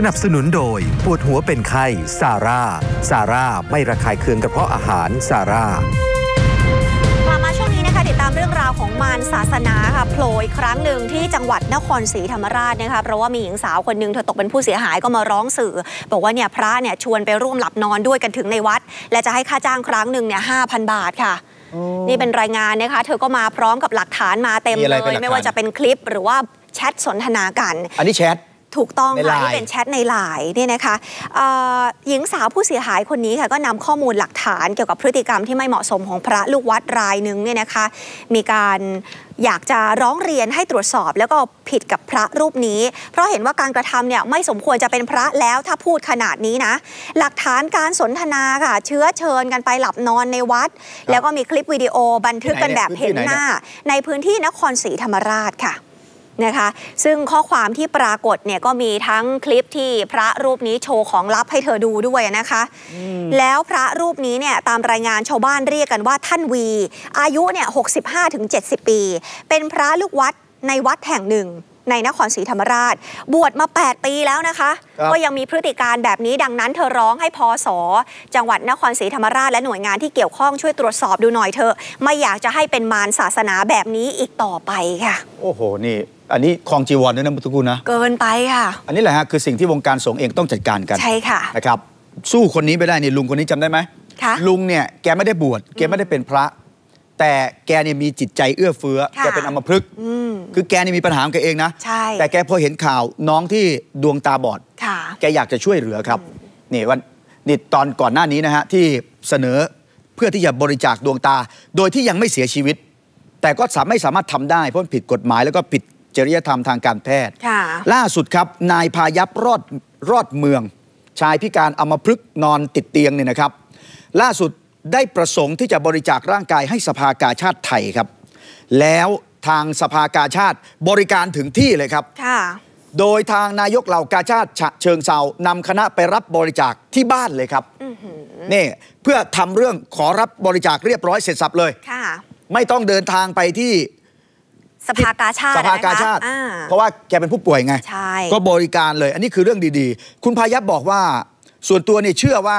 สนับสนุนโดย ปวดหัวเป็นไข้ซาร่าซาร่าไม่ระคายเคืองกระเพาะอาหารซาร่ากลับมาช่วงนี้นะคะติดตามเรื่องราวของมารศาสนาค่ะโผล่อีกครั้งหนึ่งที่จังหวัดนครศรีธรรมราชนะคะเพราะว่ามีหญิงสาวคนหนึ่งเธอตกเป็นผู้เสียหายก็มาร้องสื่อ บอกว่าเนี่ยพระเนี่ยชวนไปร่วมหลับนอนด้วยกันถึงในวัด และจะให้ค่าจ้างครั้งหนึ่งเนี่ยห้าพันบาทค่ะนี่เป็นรายงานนะคะ เธอก็มาพร้อมกับหลักฐานมาเต็มมีอะไรเลเป็นหยลักฐานไม่ว่าจะเป็นคลิปหรือว่าแชทสนทนากัน อันนี้แชท ถูกต้องในค่ะไลน์ที่เป็นแชทในไลน์เนี่ยนะคะเอ่อหญิงสาวผู้เสียหายคนนี้ค่ะก็นำข้อมูลหลักฐานเกี่ยวกับพฤติกรรมที่ไม่เหมาะสมของพระลูกวัดรายหนึ่งเนี่ยนะคะมีการอยากจะร้องเรียนให้ตรวจสอบ แล้วก็ผิดกับพระรูปนี้ เพราะเห็นว่าการกระทำเนี่ยไม่สมควรจะเป็นพระแล้วถ้าพูดขนาดนี้นะ หลักฐานการสนทนาค่ะ เชื้อเชิญกันไปหลับนอนในวัด แล้วก็มีคลิปวิดีโอบันทึกกันแบบเห็นหน้า ในพื้นที่นครศรีธรรมราชค่ะ นะคะ ซึ่งข้อความที่ปรากฏเนี่ยก็มีทั้งคลิปที่พระรูปนี้โชว์ของลับให้เธอดูด้วยนะคะ แล้วพระรูปนี้เนี่ยตามรายงานชาวบ้านเรียกกันว่าท่านวี อายุเนี่ย65ถึง70ปี เป็นพระลูกวัดในวัดแห่งหนึ่งในนครศรีธรรมราช บวชมา 8 ปีแล้วนะคะครับก็ยังมีพฤติการแบบนี้ดังนั้นเธอร้องให้พอสอจังหวัดนครศรีธรรมราชและหน่วยงานที่เกี่ยวข้องช่วยตรวจสอบดูหน่อยเถอะไม่อยากจะให้เป็นมารศาสนาแบบนี้อีกต่อไปค่ะ โอ้โห นี่ อันนี้คลองจีวรด้วยนะมุทุกุลนะ เกินไปค่ะ อันนี้แหละฮะคือสิ่งที่วงการสงฆ์เองต้องจัดการกัน ใช่ค่ะนะครับสู้คนนี้ไม่ได้นี่ลุงคนนี้จำได้ไหมค่ะลุงเนี่ยแกไม่ได้บวชแกไม่ได้เป็นพระ แต่แกเนี่ยมีจิตใจเอื้อเฟื้อค่ะแกเป็นอัมพฤกษ์อืมคือแกเนี่ยมีปัญหาของแกเองนะใช่แต่แกพอเห็นข่าวน้องที่ดวงตาบอดค่ะแกอยากจะช่วยเหลือครับนี่วันนี่ตอนก่อนหน้านี้นะฮะที่เสนอเพื่อที่จะบริจาคดวงตา โดยที่ยังไม่เสียชีวิต แต่ก็สามไม่สามารถทำได้เพราะมันผิดกฎหมายแล้วก็ผิด จริยธรรมทางการแพทย์ค่ะล่าสุดครับนายพายับรอดรอดเมือง ชายพิการอัมพฤกษ์นอนติดเตียงเนี่ยนะครับ ล่าสุดได้ประสงค์ที่จะบริจาคร่างกายให้สภากาชาติไทยครับ แล้วทางสภากาชาติบริการถึงที่เลยครับค่ะโดยทางนายกเหล่ากาชาติฉะเชิงเซานำคณะไปรับบริจาคที่บ้านเลยครับนี่เพื่อทำเรื่องขอรับบริจาคเรียบร้อยเสร็จสับเลยค่ะไม่ต้องเดินทางไปที่ สภากาชาติสภากาชาตินะคะอ่าเพราะว่าแกเป็นผู้ป่วยไงใช่ก็บริการเลย อันนี้คือเรื่องดีๆ คุณพายับบอกว่า ส่วนตัวเนี่ยเชื่อว่า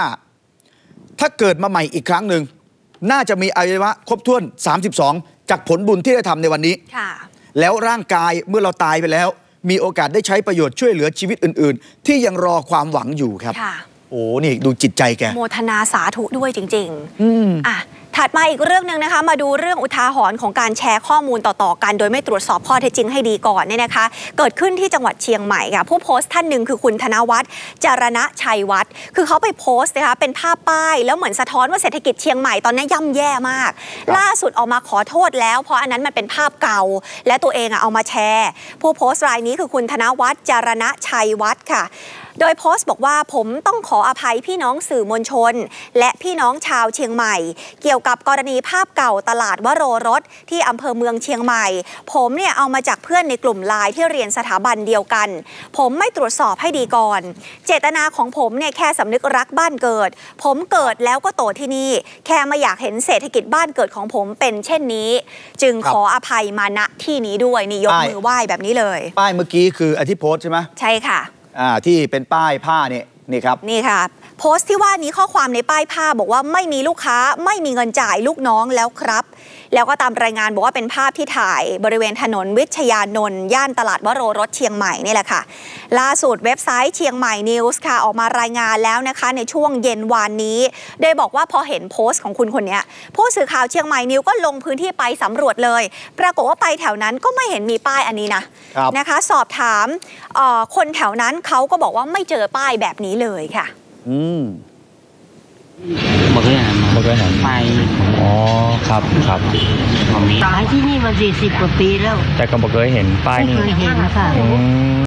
ถ้าเกิดมาใหม่อีกครั้งหนึ่ง น่าจะมีอวัยวะครบถ้วน 32 จากผลบุญที่ได้ทำในวันนี้ค่ะแล้วร่างกายเมื่อเราตายไปแล้ว มีโอกาสได้ใช้ประโยชน์ช่วยเหลือชีวิตอื่น ๆ ที่ยังรอความหวังอยู่ครับค่ะโอ้นี่ดูจิตใจแก โมทนาสาธุด้วยจริง ๆอะ ถัดมาอีกเรื่องหนึ่งนะคะ มาดูเรื่องอุทาหรณ์ของการแชร์ข้อมูลต่อๆกัน โดยไม่ตรวจสอบข้อเท็จจริงให้ดีก่อนเนี่ยนะคะ เกิดขึ้นที่จังหวัดเชียงใหม่ค่ะผู้โพสต์ท่านหนึ่งคือคุณธนวัฒน์จารณชัยวัฒน์คือเขาไปโพสต์นะคะเป็นภาพป้าย แล้วเหมือนสะท้อนว่าเศรษฐกิจเชียงใหม่ตอนนี้ย่ำแย่มาก ล่าสุดออกมาขอโทษแล้ว เพราะอันนั้นมันเป็นภาพเก่า และตัวเองอะเอามาแชร์ ผู้โพสต์รายนี้คือคุณธนวัฒน์จารณชัยวัฒน์ค่ะ โดยโพสต์บอกว่าผมต้องขออภัยพี่น้องสื่อมวลชน และพี่น้องชาวเชียงใหม่ เกี่ยวกับกรณีภาพเก่าตลาดวโรรสที่อำเภอเมืองเชียงใหม่ ผมเนี่ยเอามาจากเพื่อนในกลุ่มไลน์ที่เรียนสถาบันเดียวกัน ผมไม่ตรวจสอบให้ดีก่อน เจตนาของผมเนี่ยแค่สำนึกรักบ้านเกิด ผมเกิดแล้วก็โตที่นี่ แค่ไม่อยากเห็นเศรษฐกิจบ้านเกิดของผมเป็นเช่นนี้ จึงครับขออภัยมาณที่นี้ด้วยนี่ยกป้ายมือไหว้แบบนี้เลย ป้ายเมื่อกี้คืออธิโพสต์ใช่ไหมใช่ค่ะอ่า ที่เป็นป้ายผ้าเนี่ยนี่ครับ นี่ค่ะ โพสต์ที่ว่านี้ข้อความในป้ายผ้าบอกว่าไม่มีลูกค้าไม่มีเงินจ่ายลูกน้องแล้วครับ แล้วก็ตามรายงานบอกว่าเป็นภาพที่ถ่ายบริเวณถนนวิชยานนท์ย่านตลาดวโรรสเชียงใหม่นี่แหละค่ะ ล่าสุดเว็บไซต์เชียงใหม่นิวส์ค่ะ ออกมารายงานแล้วนะคะ ในช่วงเย็นวานนี้โดยบอกว่าพอเห็นโพสต์ของคุณคนเนี้ยผู้สื่อข่าวเชียงใหม่นิวก็ลงพื้นที่ไปสำรวจเลย ปรากฏว่าไปแถวนั้นก็ไม่เห็นมีป้ายอันนี้นะครับนะคะ สอบถามเอ่อคนแถวนั้นเขาก็บอกว่าไม่เจอป้ายแบบนี้เลยค่ะ อืมบ่เคยหันมาบ่เคยหันไปอ๋อครับครับผมมีตายที่นี่มาสี่สิบกว่าปีแล้ว แต่ก็บอกเคยเห็นป้ายไม่นี่เคยเห็นค่ะอืม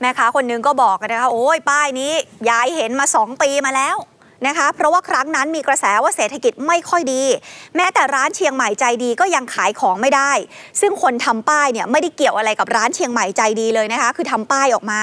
แม่ค้าคนหนึงก็บอกกันนะคะโอ้ยป้ายนี้ยายเห็นมา2ปีมาแล้ว นะคะ เพราะว่าครั้งนั้นมีกระแสว่าเศรษฐกิจไม่ค่อยดี แม้แต่ร้านเชียงใหม่ใจดีก็ยังขายของไม่ได้ ซึ่งคนทำป้ายเนี่ยไม่ได้เกี่ยวอะไรกับร้านเชียงใหม่ใจดีเลยนะคะ คือทำป้ายออกมา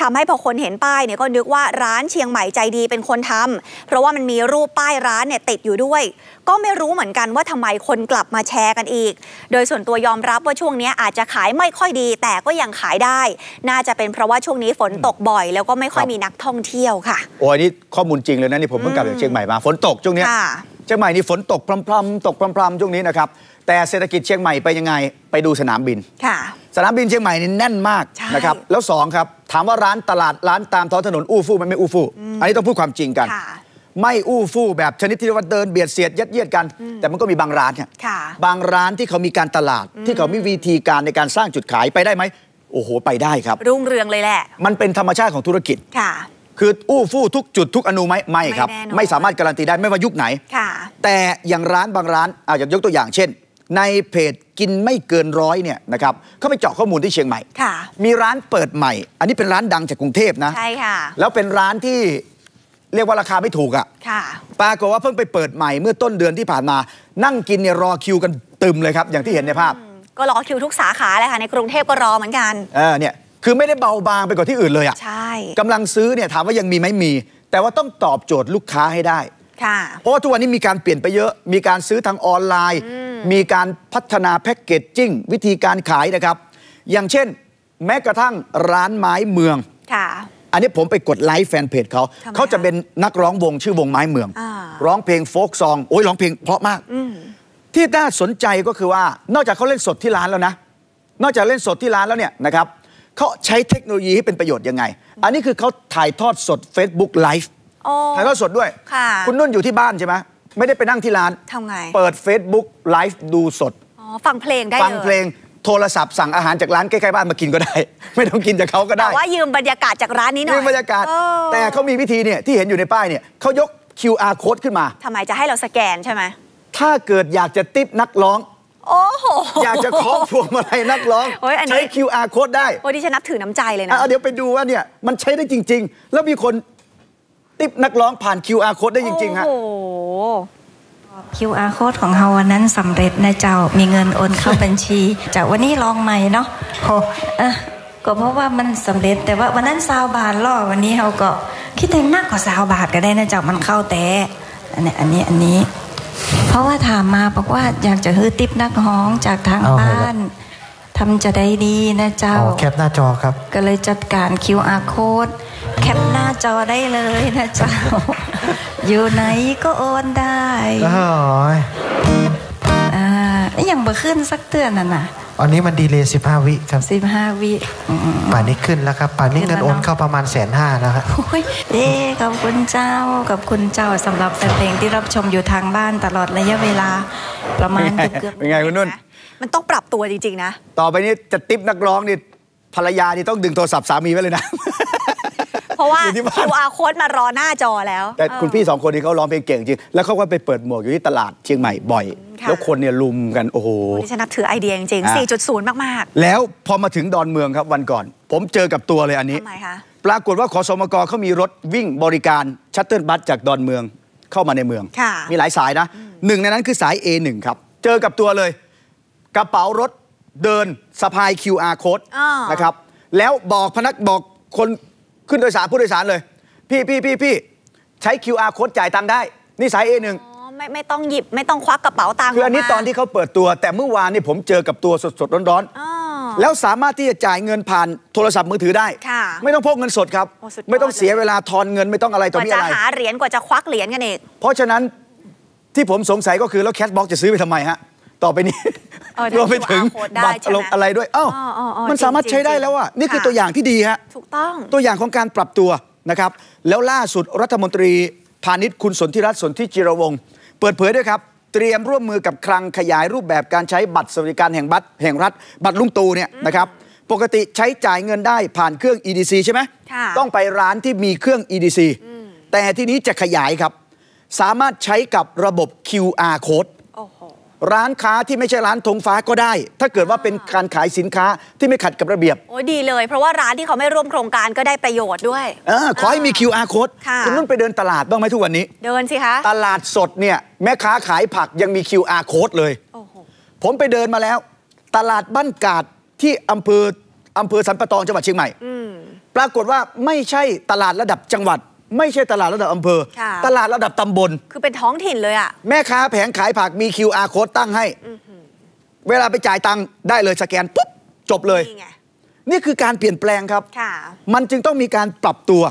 ทำให้พอคนเห็นป้ายเนี่ยก็นึกว่าร้านเชียงใหม่ใจดีเป็นคนทำเพราะว่ามันมีรูปป้ายร้านเนี่ยติดอยู่ด้วย ก็ไม่รู้เหมือนกันว่าทำไมคนกลับมาแชร์กันอีก โดยส่วนตัวยอมรับว่าช่วงนี้อาจจะขายไม่ค่อยดี แต่ก็ยังขายได้ น่าจะเป็นเพราะว่าช่วงนี้ฝนตกบ่อย แล้วก็ไม่ค่อยครับมีนักท่องเที่ยวค่ะ โอ้ยนี่ข้อมูลจริงเลยนะนี่ผมเพิ่งกลับจากเชียงใหม่มาฝนตกช่วงเนี้ยค่ะเชียงใหม่นี่ฝนตกพรำๆตกพรำๆช่วงนี้นะครับแต่เศรษฐกิจเชียงใหม่ไปยังไงไปดูสนามบินค่ะสนามบินเชียงใหม่นี่แน่นมากใช่นะครับแล้วสองครับถามว่าร้านตลาดร้านตามท้องถนนอู้ฟู่มันไม่อู้ฟู่อันนี้ต้องพูดความจริงกันค่ะ ไม่อู้ฟู่แบบชนิดที่ว่าเดินเบียดเสียดยัดเยียดกัน แต่มันก็มีบางร้านเนี่ยค่ะบางร้านที่เขามีการตลาด ที่เขามีวิธีการในการสร้างจุดขายไปได้ไหมโอ้โห ไปได้ครับ รุ่งเรืองเลยแหละ มันเป็นธรรมชาติของธุรกิจค่ะ คืออู้ฟู่ทุกจุดทุกอนูไหมไม่ครับ ไม่แน่นอนไม่สามารถการันตีได้ไม่ว่ายุคไหนค่ะ แต่อย่างร้านบางร้านอาจจะยกตัวอย่างเช่น ในเพจกินไม่เกินร้อยเนี่ยนะครับเขาไปเจาะข้อมูลที่เชียงใหม่ค่ะมีร้านเปิดใหม่ อันนี้เป็นร้านดังจากกรุงเทพนะใช่ค่ะแล้วเป็นร้านที่ เรียกว่าราคาไม่ถูกอะ่ะค่ะ ปรากฏว่าเพิ่งไปเปิดใหม่เมื่อต้นเดือนที่ผ่านมา นั่งกินเนี่ยรอคิวกันตึมเลยครับ อย่างที่เห็นในภาพ ก็รอคิวทุกสาขาเลยค่ะ ในกรุงเทพก็รอเหมือนกัน เออเนี่ยคือไม่ได้เบาบางไปกว่าที่อื่นเลยอะใช่กำลังซื้อเนี่ยถามว่ายังมีไหมมี แต่ว่าต้องตอบโจทย์ลูกค้าให้ได้ค่ะ เพราะว่าทุกวันนี้มีการเปลี่ยนไปเยอะ มีการซื้อทางออนไลน์ มีการพัฒนาแพ็กเกจจิ้งวิธีการขายนะครับ อย่างเช่น แม้กระทั่งร้านไม้เมืองค่ะ อันนี้ผมไปกดไลค์แฟนเพจเขาทำไมเขาจะคะเป็นนักร้องวงชื่อวงไม้เมืองอ่าร้องเพลงโฟกซอง โอ้ยร้องเพลงเพราะมากอืมที่น่าสนใจก็คือว่านอกจากเขาเล่นสดที่ร้านแล้วนะ นอกจากเล่นสดที่ร้านแล้วเนี่ยนะครับเขาใช้เทคโนโลยีให้เป็นประโยชน์ยังไง อันนี้คือเขาถ่ายทอดสด Facebook Live โอ้ถ่ายทอดสดด้วยค่ะณนุ่นอยู่ที่บ้านใช่ไหมไม่ได้ไปนั่งที่ร้านทำไง เปิด Facebook Live ดูสดอ๋อฟังเพลงได้ฟังเลยเพลง โทรศัพท์สั่งอาหารจากร้านใกล้ๆบ้านมากินก็ได้ ไม่ต้องกินจากเขาก็ได้แต่ว่ายืมบรรยากาศจากร้านนี้หน่อยนี่บรรยากาศเออแต่เขามีวิธีเนี่ยที่เห็นอยู่ในป้ายเนี่ยเขายก QR code ขึ้นมาทำไมจะให้เราสแกนใช่ไหมถ้าเกิดอยากจะติปนักร้องโอ้โหอยากจะคล้องพวงมาลัยนักร้องโอ้ยอันนี้ใช้ QR code ได้โอ้ดิฉันนับถือน้ำใจเลยนะอะเดี๋ยวไปดูว่าเนี่ยมันใช้ได้จริง ๆ แล้วมีคนติปนักร้องผ่าน QR code ได้จริงๆฮะโอ้โห QR code ของเฮาวันนั้นสำเร็จนะเจ้ามีเงินโอนเข้าบัญชีจากวันนี้ลองใหม่เนาะโหเอะก็เพราะว่ามันสำเร็จแต่ว่าวันนั้นซาวบาทล่อวันนี้เฮาก็คิดแต่มากกว่าซาวบาทก็ได้นะเจ้ามันเข้าแต่อันนี้อันนี้อันนี้ เพราะว่าถามมาบอกว่าอยากจะฮื้อติปนักฮ้องจากทางเอาไงบ้าล่ะนทำจะได้ดีนะเจ้าอ๋อแคปหน้าจอครับ ก็เลยจัดการ QR code แคปหน้าจอได้เลยนะเจ้า อยู่ไหนก็โอนได้โอ้ยอ่าอย่างเบอขึ้นสักเตือนน่ะนะอันนี้มันดีเลย15วิครับสิบห้าวิอืมป่านนี้ขึ้นแล้วครับ ป่านนี้ขึ้เงินนแล้วโอนเนอะเข้าประมาณแสนห้าแล้วครับโอ้ยเอ๊ขอบคุณเจ้าขอบคุณเจ้าสำหรับแฟนเพลงที่รับชมอยู่ทางบ้านตลอดระยะเวลาประมาณเกือบเกือบเป็นไงคุณนุ่น มันต้องปรับตัวจริง ๆ นะ ต่อไปนี้จะติปนักร้องนี่ภรรยานี่ต้องดึงโทรศัพท์สามีไว้เลยนะเพ ราะว่าอยู่ที่บ้าน QR code มารอหน้าจอแล้ว แต่คุณเออพี่สองคนนี้เขาร้องเพลงเก่งจริง แล้วเขาก็ไปเปิดหมวกอยู่ที่ตลาดเชียงใหม่บ่อยค่ะแล้วคนเนี่ยลุมกันโอ้โหดิฉันนับถือไอเดียจริงอะๆ4.0 มากแล้วพอมาถึงดอนเมืองครับวันก่อน ผมเจอกับตัวเลยอันๆนี้ทำไมคะปรากฏว่าขอสมกเขามีรถวิ่งบริการชัตเติลบัสจากดอนเมืองเข้ามาในเมืองค่ะมีหลายสายนะหนึ่งในนั้นคือสาย A1 ครับ เจอกับตัวเลย กระเป๋ารถเดินสะพาย QR code อ่านนะครับแล้วบอกพนักบอกคน ขึ้นโดยสารผู้โดยสารเลย พี่พี่พี่พี่ใช้ QR code จ่ายตังค์ได้ นี่สาย A1 อ๋อไม่ไม่ต้องหยิบไม่ต้องควักกระเป๋าตังค์คืออันนี้กมาตอนที่เขาเปิดตัว แต่เมื่อวานนี่ผมเจอกับตัวสดๆร้อนอ๋อๆแล้วสามารถที่จะจ่ายเงินผ่านโทรศัพท์มือถือได้ค่ะไม่ต้องพกเงินสดครับโอ้สุดยอดไม่ต้องเสียเวลาทอนเงินไม่ต้องอะไรกต่อว่ามีจะอะไรหาเหรียญกว่าจะควักเหรียญกันอีกเพราะฉะนั้นที่ผมสงสัยก็คือแล้วแคชบ็อกจะซื้อไปทำไมฮะต่อไปนี้เออถ้า รวมไปถึง QR code ได้บัตรใช่ไหมลงอะไรด้วยเอ้าอ๋ออ๋ออ๋อมันสามารถจริงๆใช้ได้แล้วอะนี่คือค่ะตัวอย่างที่ดีฮะถูกต้องตัวอย่างของการปรับตัวนะครับ แล้วล่าสุดรัฐมนตรีพาณิชย์คุณสนธิรัตน์สนธิจิรวงศ์เปิดเผยด้วยครับเตรียมร่วมมือกับคลังขยายรูปแบบการใช้บัตรสวัสดิการแห่งบัตรแห่งรัฐ บัตรลุงตูเนี่ยนะครับปกติใช้จ่ายเงินได้ผ่านเครื่อง EDC ใช่ไหมค่ะต้องไปร้านที่มีเครื่อง EDC แต่ที่นี้จะขยายครับ สามารถใช้กับระบบ QR code โอ้โห ร้านค้าที่ไม่ใช่ร้านธงฟ้าก็ได้ ถ้าเกิดว่าเป็นการขายสินค้าที่ไม่ขัดกับระเบียบ โอ้ยดีเลย เพราะว่าร้านที่เขาไม่ร่วมโครงการก็ได้ประโยชน์ด้วยเออขอให้มี QR code ค่ะณนุ่นไปเดินตลาดบ้างไหมทุกวันนี้ เดินสิคะ ตลาดสดเนี่ยแม่ค้าขายผักยังมี QR code เลยโอ้โหผมไปเดินมาแล้ว ตลาดบ้านกาดที่อำเภออำเภอสันปะตองจังหวัดเชียงใหม่อืมปรากฏว่าไม่ใช่ตลาดระดับจังหวัด ไม่ใช่ตลาดระดับอำเภอค่ะตลาดระดับตำบล คือเป็นท้องถิ่นเลยอะ แม่ค้าแผงขายผักมี QR code ตั้งให้ เวลาไปจ่ายตังค์ได้เลยสแกนปุ๊บจบเลย นี่ไงนี่คือการเปลี่ยนแปลงครับค่ะมันจึงต้องมีการปรับตัว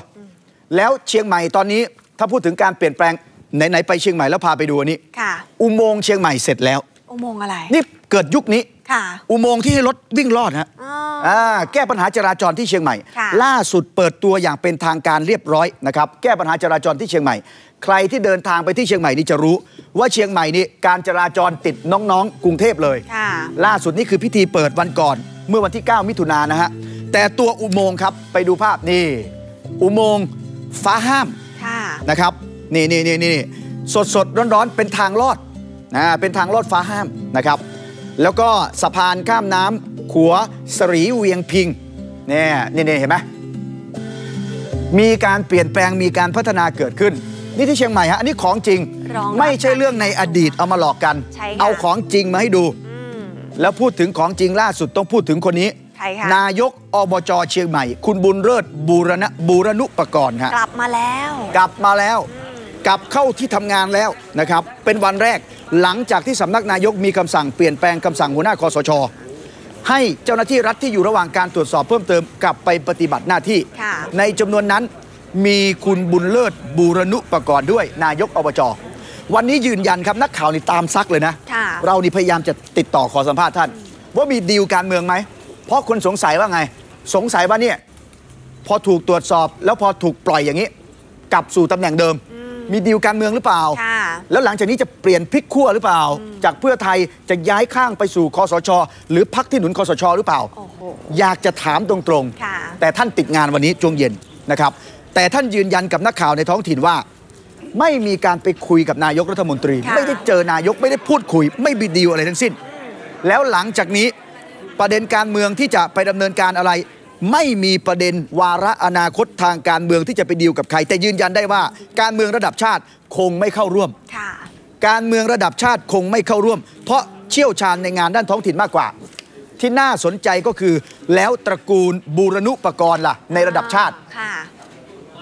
แล้วเชียงใหม่ตอนนี้ ถ้าพูดถึงการเปลี่ยนแปลงไหนๆไปเชียงใหม่แล้วพาไปดูอันนี้ค่ะอุโมงค์เชียงใหม่เสร็จแล้ว อุโมงค์อะไร นี่เกิดยุคนี้ค่ะอุโมงค์ที่ให้รถวิ่งรอดฮะอ๋ออ่่าแก้ปัญหาจราจรที่เชียงใหม่ค่ะล่าสุดเปิดตัวอย่างเป็นทางการเรียบร้อยนะครับ แก้ปัญหาจราจรที่เชียงใหม่ ใครที่เดินทางไปที่เชียงใหม่นี่จะรู้ ว่าเชียงใหม่นี่การจราจรติดน้องๆ กรุงเทพเลยค่ะล่าสุดนี่คือพิธีเปิดวันก่อน เมื่อวันที่ 9 มิถุนายนนะฮะ แต่ตัวอุโมงค์ครับไปดูภาพนี่ อุโมงค์ฟ้าห้ามค่ะนะครับ นี่นี่นี่นี่สดสดร้อนร้อนๆเป็นทางลอด นะเป็นทางลอดฟ้าห้ามนะครับ แล้วก็สะพานข้ามน้ำขัวสรีเวียงพิงเนี่ยนี่นี่เห็นไหมมีการเปลี่ยนแปลงมีการพัฒนาเกิดขึ้น นี่ที่เชียงใหม่ฮะอันนี้ของจริงรองรับไม่ใช่เรื่องในอดีตเอามาหลอกกันใช่ค่ะเอาของจริงมาให้ดูอืมแล้วพูดถึงของจริงล่าสุดต้องพูดถึงคนนี้ใครคะนายกอบจเชียงใหม่ คุณบุญเลิศบูรณะบูรณุปกรณ์ฮะกลับมาแล้ว กลับมาแล้ว กลับเข้าที่ทำงานแล้วนะครับ เป็นวันแรก หลังจากที่สำนักนายกมีคำสั่งเปลี่ยนแปลงคำสั่งหัวหน้าคอสช ให้เจ้าหน้าที่รัฐที่อยู่ระหว่างการตรวจสอบเพิ่มเติมกลับไปปฏิบัติหน้าที่ค่ะในจำนวนนั้นมีคุณบุญเลิศบูรณุปกรณ์ด้วยนายกอบจวันนี้ยืนยันครับนักข่าวนี่ตามซักเลยนะค่ะเรานี่พยายามจะติดต่อขอสัมภาษณ์ท่าน ว่ามีดีลการเมืองไหม เพราะคนสงสัยว่าไง สงสัยว่าเนี่ยพอถูกตรวจสอบแล้วพอถูกปล่อยอย่างนี้ กลับสู่ตำแหน่งเดิม มีดีลการเมืองหรือเปล่าค่ะแล้วหลังจากนี้จะเปลี่ยนพลิกขั้วหรือเปล่า จากเพื่อไทยจะย้ายข้างไปสู่คอสช หรือพักที่หนุนคอสชหรือเปล่าโอ้โหอยากจะถามตรงค่ะๆแต่ท่านติดงานวันนี้ช่วงเย็นนะครับ แต่ท่านยืนยันกับนักข่าวในท้องถิ่นว่า ไม่มีการไปคุยกับนายกรัฐมนตรีค่ะไม่ได้เจอนายกไม่ได้พูดคุย ไม่มีดีลอะไรทั้งสิ้น แล้วหลังจากนี้ประเด็นการเมืองที่จะไปดำเนินการอะไร ไม่มีประเด็นวาระอนาคตทางการเมืองที่จะไปดีลกับใคร แต่ยืนยันได้ว่าการเมืองระดับชาติคงไม่เข้าร่วมค่ะการเมืองระดับชาติคงไม่เข้าร่วม เพราะเชี่ยวชาญในงานด้านท้องถิ่นมากกว่า ที่น่าสนใจก็คือ แล้วตระกูลบูรณุปกรณ์ล่ะในระดับชาติค่ะ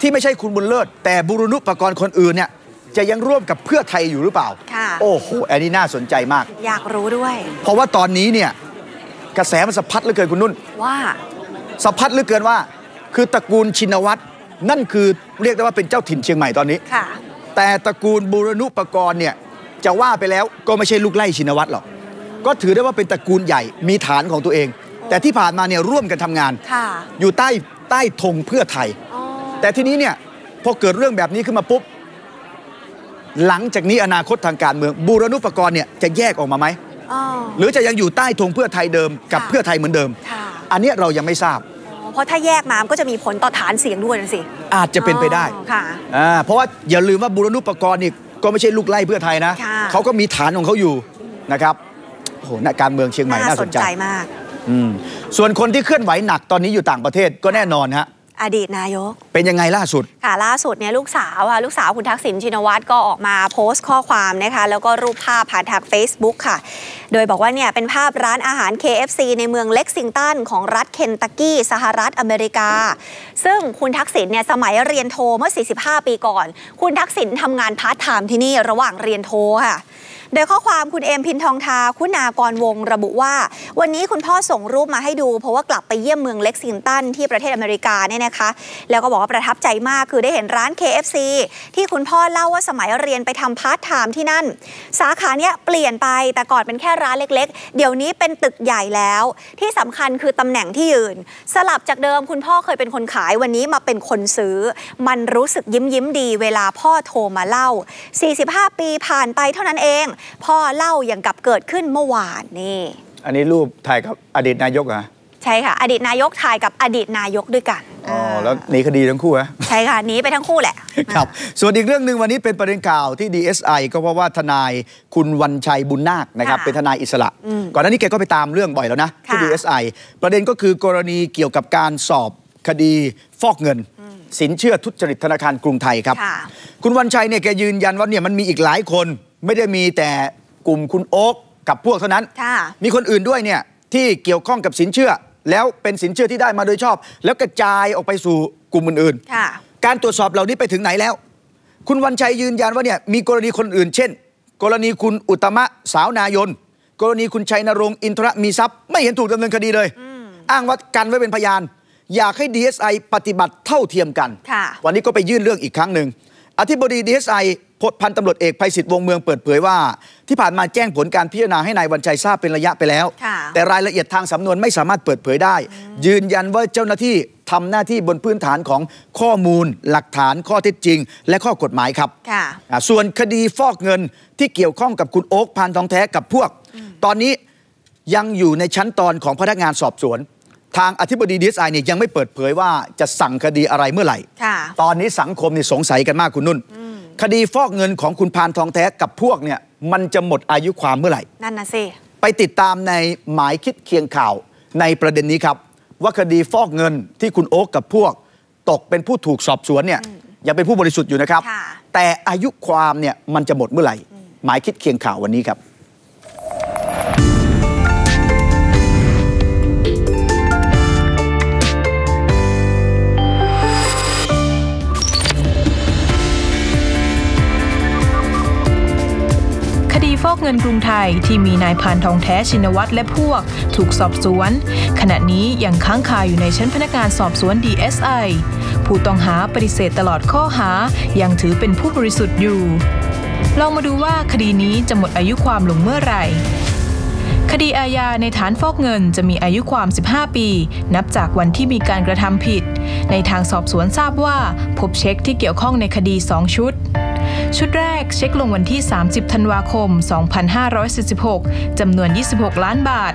ที่ไม่ใช่คุณบุญเลิศ แต่บูรณุปกรณ์คนอื่นเนี่ยจะยังร่วมกับเพื่อไทยอยู่หรือเปล่าค่ะโอ้โห อันนี้น่าสนใจมาก อยากรู้ด้วย เพราะว่าตอนนี้เนี่ยกระแสมันสะพัดเหลือเกินคุณนุ่น ว่า สะพัดเหลือเกินว่า คือตระกูลชินวัตรนั่นคือเรียกได้ว่าเป็นเจ้าถิ่นเชียงใหม่ตอนนี้ค่ะแต่ตระกูลบูรณุปกรณ์เนี่ยจะว่าไปแล้วก็ไม่ใช่ลูกไล่ชินวัตรหรอก ก็ถือได้ว่าเป็นตระกูลใหญ่มีฐานของตัวเอง แต่ที่ผ่านมาเนี่ยร่วมกันทำงานค่ะอยู่ใต้ใต้ธงเพื่อไทยอ๋อแต่ทีนี้เนี่ยพอเกิดเรื่องแบบนี้ขึ้นมาปุ๊บ หลังจากนี้อนาคตทางการเมืองบูรณุปกรณ์เนี่ยจะแยกออกมาไหมอ๋อหรือจะยังอยู่ใต้ธงเพื่อไทยเดิมกับค่ะเพื่อไทยเหมือนเดิมค่ะอันเนี้ยเรายังไม่ทราบอ๋อ เพราะถ้าแยกมามันก็จะมีผลต่อฐานเสียงด้วยนะสิ อาจจะเป็นไปได้อ๋อค่ะอ่าเพราะว่าอย่าลืมว่าบูรณุปกรณ์นี่ก็ไม่ใช่ลูกไล่เพื่อไทยนะค่ะเขาก็มีฐานของเขาอยู่นะครับโอ้โหน่าการเมืองเชียงใหม่น่าสนใจมาก อืมส่วนคนที่เคลื่อนไหวหนักตอนนี้อยู่ต่างประเทศก็แน่นอนฮะ อดีตนายก เป็นยังไงล่าสุด ค่ะล่าสุดเนี่ยลูกสาวค่ะลูกสาวคุณทักษิณชินวัตรก็ออกมาโพสต์ข้อความนะคะแล้วก็รูปภาพผ่านทาง Facebook ค่ะ โดยบอกว่าเนี่ยเป็นภาพร้านอาหาร KFC ในเมืองเล็กซิงตันของรัฐเคนตักกี้สหรัฐอเมริกา ซึ่งคุณทักษิณเนี่ยสมัยเรียนโทเมื่อ 45 ปีก่อน คุณทักษิณทำงานพาร์ทไทม์ที่นี่ระหว่างเรียนโทค่ะ โดยข้อความคุณเอมพินทองทาคุณากรวงศ์ระบุว่า วันนี้คุณพ่อส่งรูปมาให้ดู เพราะว่ากลับไปเยี่ยมเมืองเล็กซิงตันที่ประเทศอเมริกาเนี่ยนะคะ แล้วก็บอกว่าประทับใจมากคือได้เห็นร้าน KFC ที่คุณพ่อเล่าว่าสมัยเรียนไปทำพาร์ทไทม์ที่นั่น สาขาเนี้ยเปลี่ยนไปแต่ก่อนเป็นแค่ร้านเล็กๆ เดี๋ยวนี้เป็นตึกใหญ่แล้ว ที่สำคัญคือตำแหน่งที่ยืน สลับจากเดิมคุณพ่อเคยเป็นคนขายวันนี้มาเป็นคนซื้อ มันรู้สึกยิ้มยิ้มดี เวลาพ่อโทรมาเล่า 45 ปีผ่านไปเท่านั้นเองพ่อเล่าอย่างกับเกิดขึ้นเมื่อวานนี่ อันนี้รูปถ่ายกับอดีตนายกเหรอใช่ค่ะ อดีตนายกถ่ายกับอดีตนายกด้วยกันอ๋อแล้วหนีคดีทั้งคู่ฮะใช่ค่ะหนีไปทั้งคู่แหละครับ ส่วนอีกเรื่องหนึ่งวันนี้เป็นประเด็นข่าวที่ DSI ก็เพราะว่าทนายคุณวันชัยบุญนาคนะครับค่ะเป็นทนายอิสระอืมก่อนหน้านี้แกก็ไปตามเรื่องบ่อยแล้วนะที่ค่ะ DSI ประเด็นก็คือกรณีเกี่ยวกับการสอบคดีฟอกเงิน สินเชื่อทุจริตธนาคารกรุงไทยครับค่ะคุณวันชัยเนี่ยแกยืนยันว่าเนี่ยมันมีอีกหลายคน ไม่ได้มีแต่กลุ่มคุณโอ๊กกับพวกเท่านั้น ค่ะ มีคนอื่นด้วยเนี่ยที่เกี่ยวข้องกับสินเชื่อ แล้วเป็นสินเชื่อที่ได้มาโดยชอบ แล้วกระจายออกไปสู่กลุ่มอื่นๆ ค่ะ การตรวจสอบเหล่านี้ไปถึงไหนแล้ว คุณวันชัยยืนยันว่าเนี่ยมีกรณีคนอื่น เช่น กรณีคุณอุตตมะสาวนายน กรณีคุณชัยนรงค์อินทรมีทรัพย์ ไม่เห็นถูกดำเนินคดีเลย อ้างว่ากันไว้เป็นพยาน อยากให้ DSI ปฏิบัติเท่าเทียมกัน ค่ะ วันนี้ก็ไปยื่นเรื่องอีกครั้งหนึ่งอธิบดี DSI พลพันตำรวจเอกภัยศิษฐ์วงศ์เมืองเปิดเผยว่า ที่ผ่านมาแจ้งผลการพิจารณาให้นายวันชัยทราบเป็นระยะไปแล้วค่ะแต่รายละเอียดทางสำนวนไม่สามารถเปิดเผยได้ ยืนยันว่าเจ้าหน้าที่ทำหน้าที่บนพื้นฐานของข้อมูล หลักฐานข้อเท็จจริง และข้อกฎหมายครับค่ะอ่าส่วนคดีฟอกเงินที่เกี่ยวข้องกับคุณโอ๊คพานทองแท้กับพวก ตอนนี้ยังอยู่ในชั้นตอนของพนักงานสอบสวน ทางอธิบดีดีเอสไอเนี่ยยังไม่เปิดเผยว่าจะสั่งคดีอะไรเมื่อไหร่ค่ะตอนนี้สังคมนี่สงสัยกันมากคุณนุ่น คดีฟอกเงินของคุณพานทองแท้กับพวกเนี่ยมันจะหมดอายุความเมื่อไหร่ นั่นน่ะสิไปติดตามในหมายคิดเคียงข่าวในประเด็นนี้ครับ ว่าคดีฟอกเงินที่คุณโอ๊กกับพวก ตกเป็นผู้ถูกสอบสวนเนี่ยยังเป็นผู้บริสุทธิ์อยู่นะครับค่ะแต่อายุความเนี่ยมันจะหมดเมื่อไหร่ หมายคิดเคียงข่าววันนี้ครับ ฟอกเงินกรุงไทยที่มีนายพานทองแท้ชินวัตรและพวก ถูกสอบสวน ขณะนี้ยังค้างคาอยู่ในชั้นพนักงานสอบสวน DSI ผู้ต้องหาปฏิเสธตลอดข้อหา ยังถือเป็นผู้บริสุทธิ์อยู่ลองมาดูว่าคดีนี้จะหมดอายุความลงเมื่อไหร่ คดีอาญาในฐานฟอกเงินจะมีอายุความ 15 ปี นับจากวันที่มีการกระทำผิด ในทางสอบสวนทราบว่า พบเช็คที่เกี่ยวข้องในคดี 2 ชุด ชุดแรกเช็คลงวันที่ 30 ธันวาคม 2546 จำนวน 26 ล้านบาท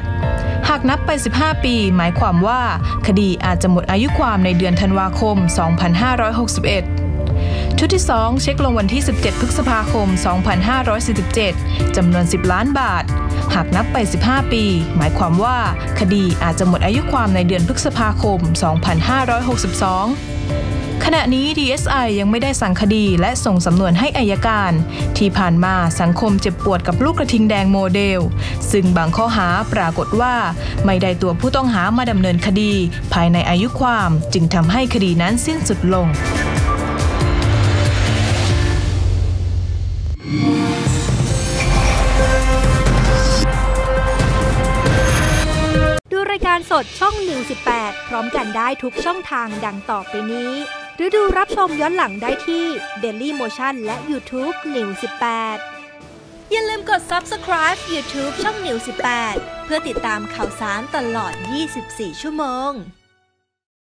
หากนับไป 15 ปี หมายความว่า คดีอาจจะหมดอายุความในเดือนธันวาคม 2561ชุดที่ 2 เช็คลงวันที่ 17 พฤษภาคม 2547 จำนวน 10 ล้านบาท หากนับไป 15 ปี หมายความว่า คดีอาจจะหมดอายุความในเดือนพฤษภาคม 2562 ขณะนี้ DSI ยังไม่ได้สั่งคดีและส่งสำนวนให้อายการ ที่ผ่านมาสังคมเจ็บปวดกับลูกกระทิงแดงโมเดล ซึ่งบางข้อหาปรากฏว่า ไม่ได้ตัวผู้ต้องหามาดำเนินคดี ภายในอายุความจึงทำให้คดีนั้นสิ้นสุดลงดูรายการสดช่อง 118 พร้อมกันได้ทุกช่องทางดังต่อไปนี้ หรือดูรับชมย้อนหลังได้ที่ Daily Motion และ YouTube 118 อย่าลืมกด Subscribe YouTube ช่อง118 เพื่อติดตามข่าวสารตลอด 24 ชั่วโมง